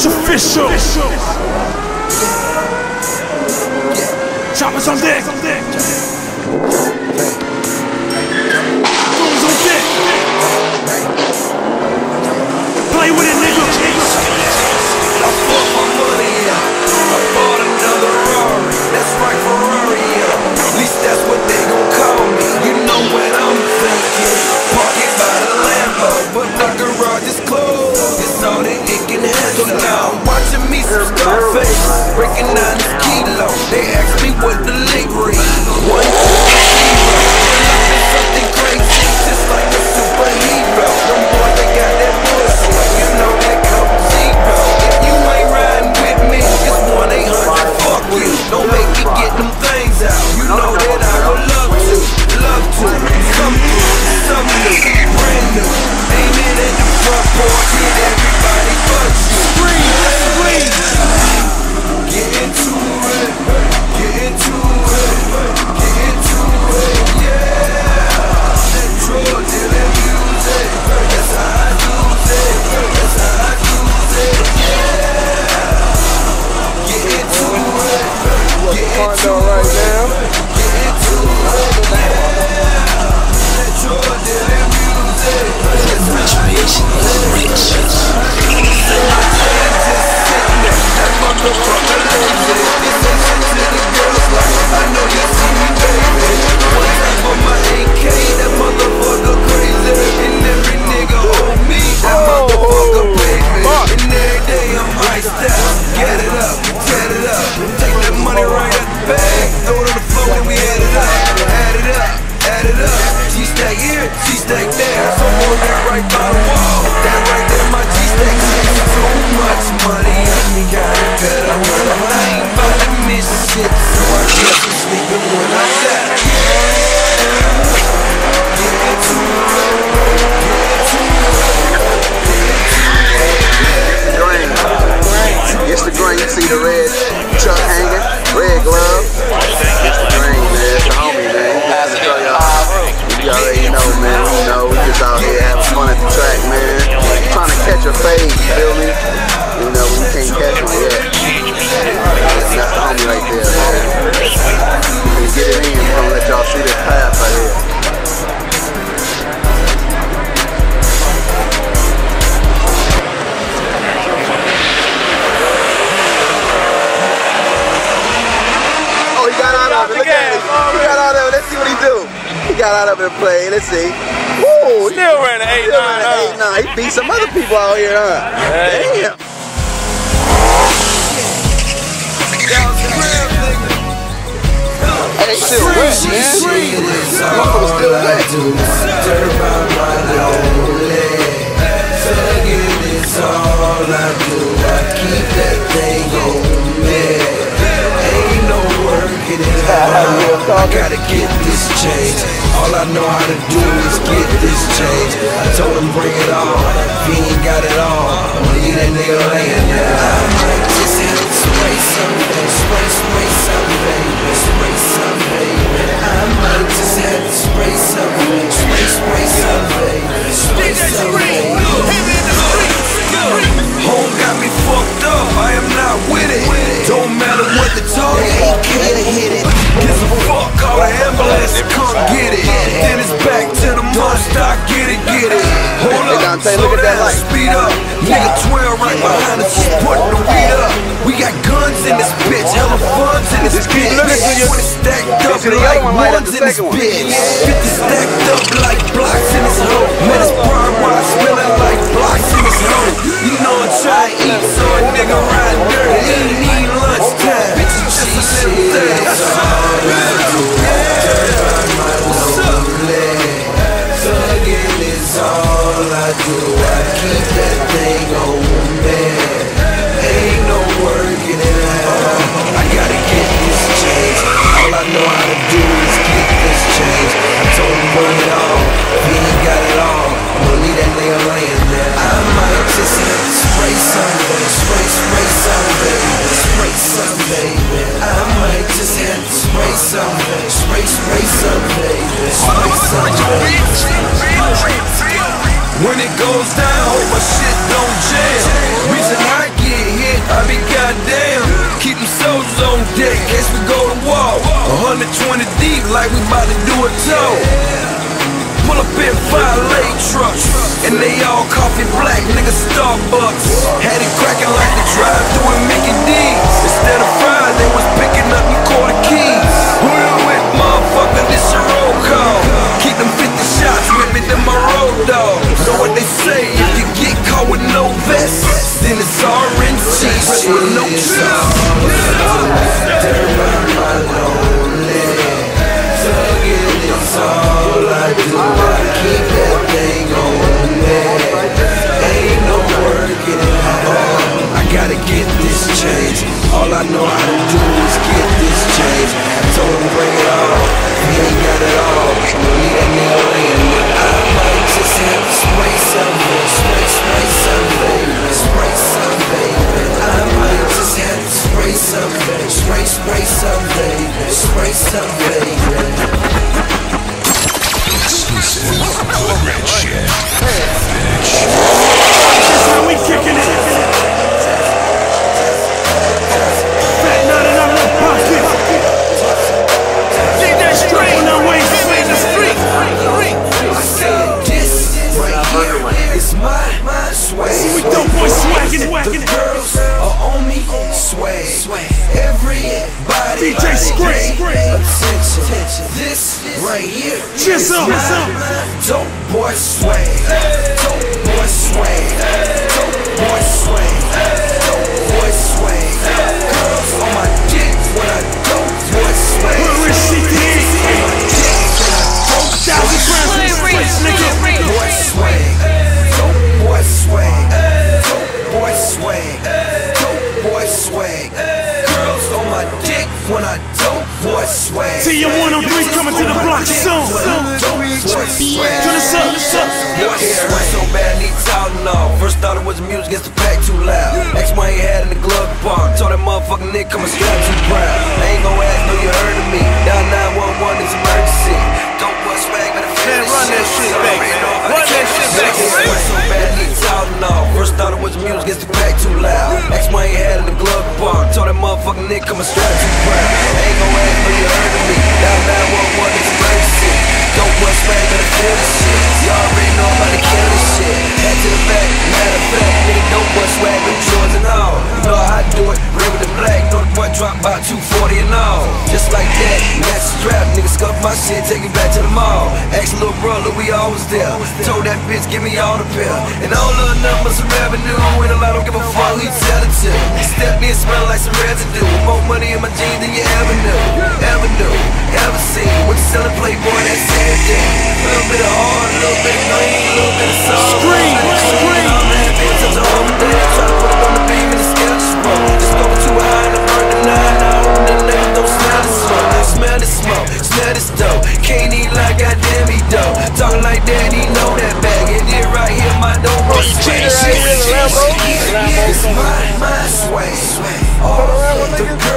It's official. official. Drop us on deck. the rain. he got out of it. Look at him. He got out of it. Let's see what he do. He got out of it and played. Let's see. Ooh, still he, ran an 8-9, huh? An 8-9. He beat some other people out here, huh? Hey. Damn. Hey, still wet, man. Motherfucker still wet. get it out. I gotta get this change. All I know how to do is get this change. I told him bring it all, he ain't got it all, I need that nigga laying down. I might just have to spray someday, spray, spray someday, spray someday. I might just have to spray someday, spray, spray someday. Nigga twirl right behind us, just putting the weed up. We got guns in this bitch, hella funds in this bitch. When it's stacked up like ones in this bitch. 50 stacked up like blocks in this hoe. Man, it's prime while smelling like blocks in this hoe. You know I try to eat, so a nigga ride dirty. Ain't need lunchtime. Bitches just a little thing. What's up? Thugging is all I do. Race, race, space someday. Space someday. When it goes down, hope my shit don't jam. Reason I get hit, I be goddamn. Keep them souls on deck, case we go to war. 120 deep, like we about to do a toe. Pull up in late trucks, and they all coffee black, nigga Starbucks. Had it cracking like the drive through in Mickey D's. Instead of fries, they was picking up your quarter keys. Are on me, sway. Everybody, DJ Scream. attention. This right here is up. dope boy sway. Dope boy sway. Dope dick when dope boy sway. See you one on three coming to the block soon. Dope boy sway. Turn this up, this up. Boy, hair hurt so bad, need Tylenol. First thought it was music, gets the pack too loud. X one ain't had in the glove bar. Told that motherfucking nigga come and strap too proud. I ain't gon' ask, no you heard of me. Down 911, it's It music, gets the pack too loud. X one ain't had in the glove bar. Told that motherfucking nigga come and strap too proud. Ain't gon' ask, no you heard of me. Down 911, it's emergency. Don't bust swag, better feel shit. about 240 and all. Just like that, that's the strap. Nigga scuff my shit, take it back to the mall. Ask little brother, we always there. Told that bitch, give me all the pill. And all the numbers of revenue. And a lot don't give a fuck who you tell it to. Step in, smell like some residue. More money in my jeans than you ever knew. Ever knew, ever seen. What you selling, Playboy, that's everything. A little bit of hard, a little bit of green, a little bit of soul. Scream! My, my sway, sway. All the way.